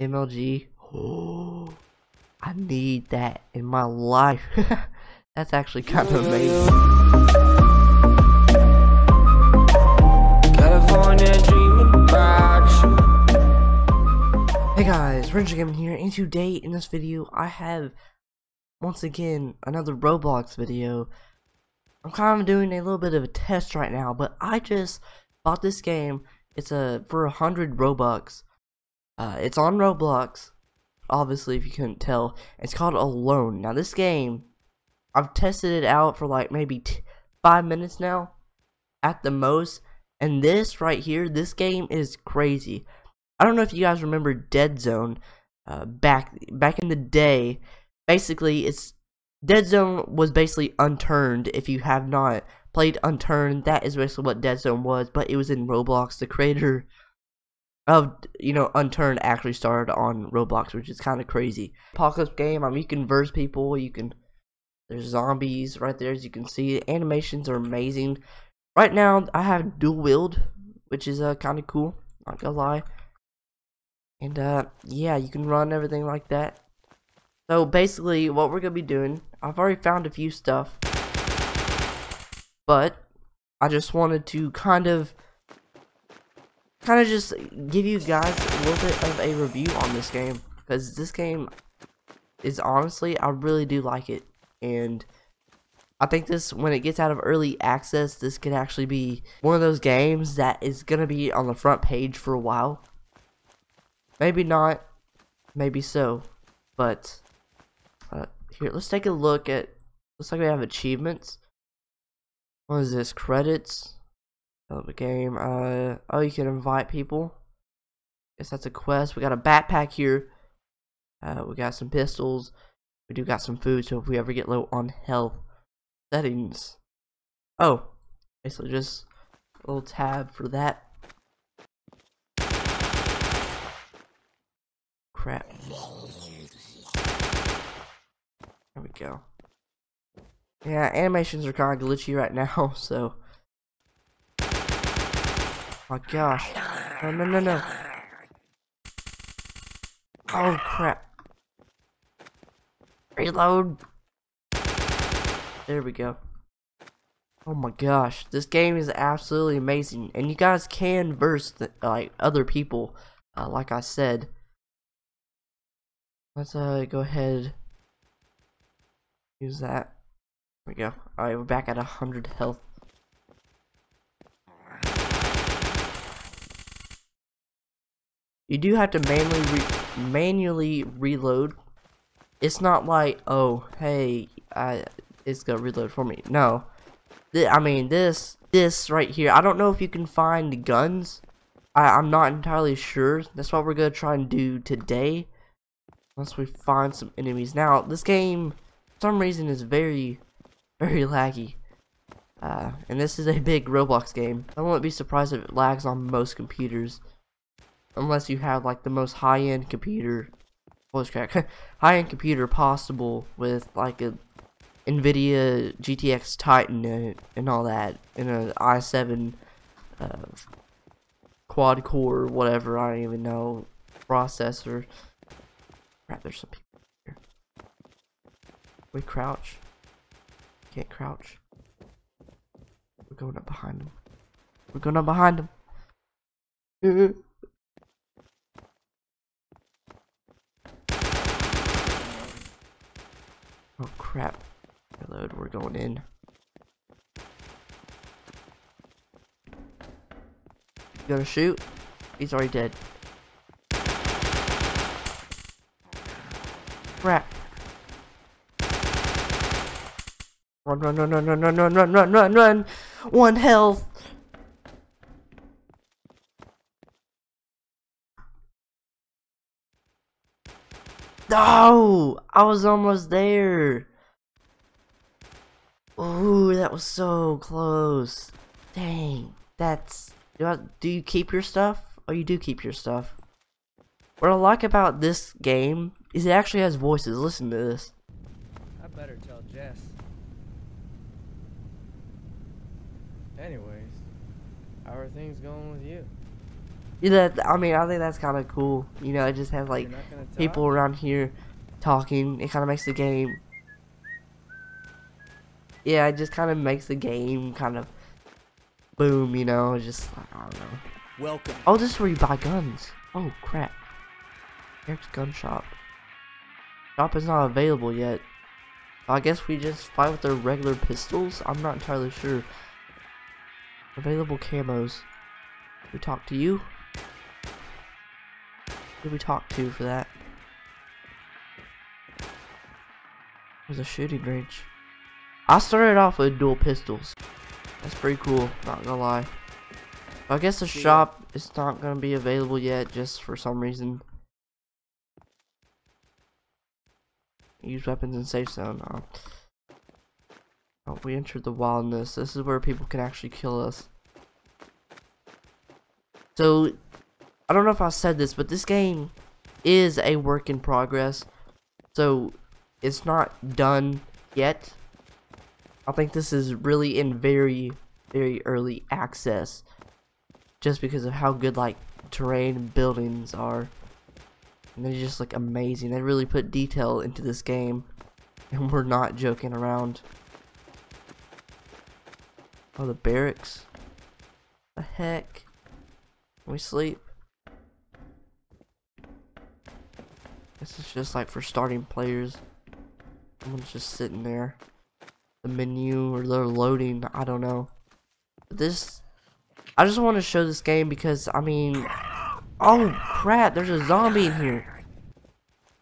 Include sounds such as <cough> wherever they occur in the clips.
MLG. Oh, <gasps> I need that in my life. <laughs> That's actually kind of amazing. Hey guys, Ranger Gaming here, and today in this video I have once again another Roblox video. I'm kind of doing a little bit of a test right now, but I just bought this game. It's a for a hundred Robux. Uh, it's on Roblox, obviously if you couldn't tell. It's called Alone. Now this game, I've tested it out for like maybe five minutes now, at the most. And this right here, this game is crazy. I don't know if you guys remember Dead Zone uh, back back in the day. Basically, it's Dead Zone was basically unturned. If you have not played Unturned, that is basically what Dead Zone was, but it was in Roblox. The creator of you know Unturned actually started on Roblox, which is kind of crazy. Apocalypse game. I mean, you can verse people. You can. There's zombies right there, as you can see. The animations are amazing. Right now, I have dual wield, which is uh, kind of cool. Not gonna lie. And uh, yeah, you can run everything like that. So basically, what we're gonna be doing, I've already found a few stuff, but I just wanted to kind of, kind of just give you guys a little bit of a review on this game because this game is honestly, I really do like it, and I think this, when it gets out of early access, this could actually be one of those games that is gonna be on the front page for a while Maybe not. Maybe so. But uh, here, let's take a look at. Looks like we have achievements. What is this? Credits. Of the game. Uh oh, you can invite people. Guess that's a quest. We got a backpack here. Uh, we got some pistols. We do got some food, so if we ever get low on health settings. Oh, basically just a little tab for that. crap. There we go. Yeah, animations are kind of glitchy right <laughs> now, so. Oh gosh. No, no, no, no. Oh crap. Reload. There we go. Oh my gosh, this game is absolutely amazing, and you guys can verse the, like other people, uh, like I said. Let's uh go ahead use that. There we go. Alright, we're back at a hundred health. You do have to manually re manually reload. It's not like, oh, hey, I it's gonna reload for me. No, Th I mean this this right here. I don't know if you can find the guns. I I'm not entirely sure. That's what we're gonna try and do today. Once we find some enemies. Now, this game, for some reason, is very, very laggy. Uh, and this is a big Roblox game. I won't be surprised if it lags on most computers. Unless you have, like, the most high-end computer. Voice crack. <laughs> high-end computer possible with, like, a NVIDIA GTX Titan and, and all that. And an i7 uh, quad-core, whatever, I don't even know, processor. Crap, there's some people here. We crouch. Can't crouch. We're going up behind them. We're going up behind them. <laughs> oh crap. Reload, we're going in. You gonna shoot? He's already dead. crap. Run, run, run, run, run, run, run, run, run, run, run. One health. No! I was almost there. Ooh, that was so close. Dang. That's... Do, I, do you keep your stuff? Oh, you do keep your stuff. What I like about this game is it actually has voices. Listen to this. I better tell Jess. Anyways, how are things going with you? Yeah, that, I mean, I think that's kind of cool. You know, it just has like You're not gonna talk? people around here talking. It kind of makes the game. Yeah, it just kind of makes the game kind of boom. You know, just I don't know. Welcome. Oh, this is where you buy guns. Oh crap! Eric's gun shop. Shop is not available yet. I guess we just fight with their regular pistols. I'm not entirely sure. Available camos. We talk to you. Who did we talk to for that? There's a shooting range. I started off with dual pistols. That's pretty cool, not gonna lie. I guess the shop is not gonna be available yet, just for some reason. Use weapons in safe zone. Oh. Oh, we entered the wilderness. This is where people can actually kill us. So, I don't know if I said this, but this game is a work in progress. So, it's not done yet. I think this is really in very, very early access. Just because of how good, like, terrain and buildings are. And they just like amazing. They really put detail into this game. And we're not joking around. Oh, the barracks. The heck? Can we sleep? This is just like for starting players. Someone's just sitting there. The menu or they're loading, I don't know. This I just want to show this game because I mean Oh crap, there's a zombie in here.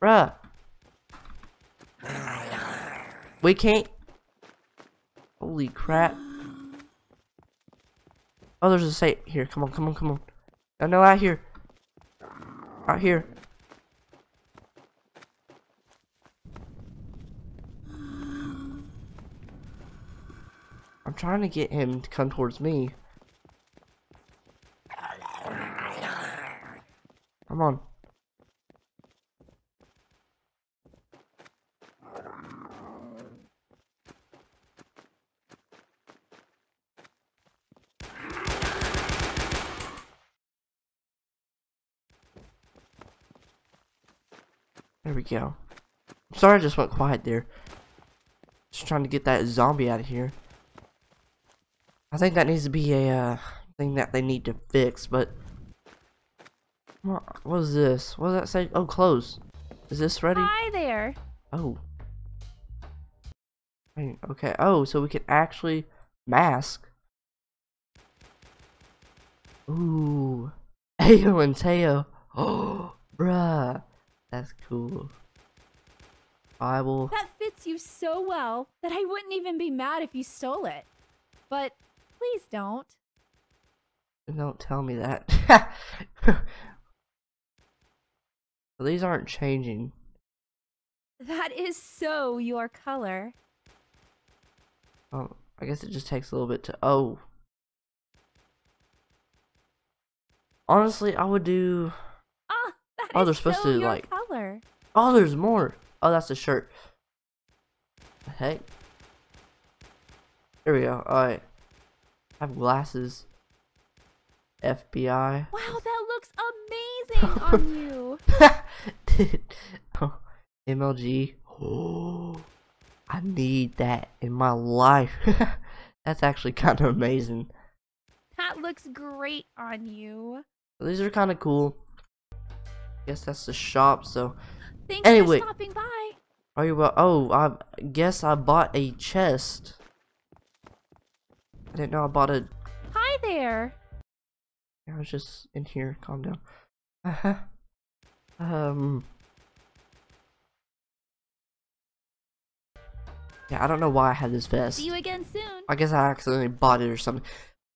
Bruh. We can't Holy crap. Oh, there's a safe here. Come on, come on, come on. No, no, out here. Out here. Trying to get him to come towards me. Come on. There we go. Sorry I just went quiet there. Just trying to get that zombie out of here. I think that needs to be a uh, thing that they need to fix, but... What is this? What does that say? Oh, close. Is this ready? Hi there. Oh. Okay. Oh, so we can actually mask. Ooh. <laughs> Ayo and Teo. Oh, <gasps> bruh. That's cool. Bible. That fits you so well that I wouldn't even be mad if you stole it. But please don't. Don't tell me that. <laughs> These aren't changing. That is so your color. Oh, I guess it just takes a little bit to. Oh. Honestly, I would do. Ah, that Oh, is they're supposed so to, your like- color. Oh, there's more. Oh, that's the shirt. The heck? There we go. Alright. I have glasses. FBI. Wow, that looks amazing on <laughs> you. Dude. Oh, MLG. Oh, I need that in my life. <laughs> That's actually kind of amazing. That looks great on you. These are kind of cool. Guess that's the shop. So, Thanks Anyway. for stopping by. are you well? Oh, I guess I bought a chest. I didn't know I bought a. Hi there. I was just in here. Calm down. Uh-huh. um. Yeah, I don't know why I had this vest. See you again soon. I guess I accidentally bought it or something.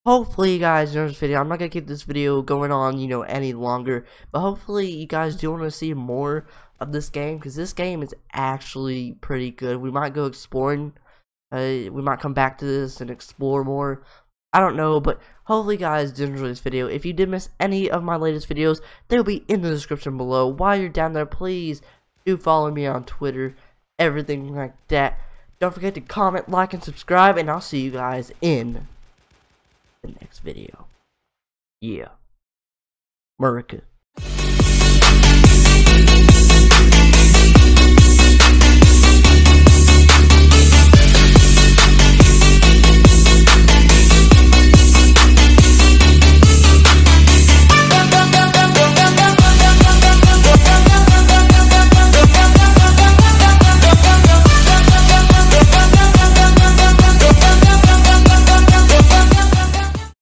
Hopefully you guys enjoyed this video. I'm not gonna keep this video going on, you know, any longer. But hopefully you guys do want to see more of this game because this game is actually pretty good. We might go exploring. Uh, we might come back to this and explore more. I don't know, but hopefully guys did enjoy this video. If you did miss any of my latest videos, they'll be in the description below. While you're down there, please do follow me on Twitter, everything like that. Don't forget to comment, like, and subscribe, and I'll see you guys in the next video. Yeah. America.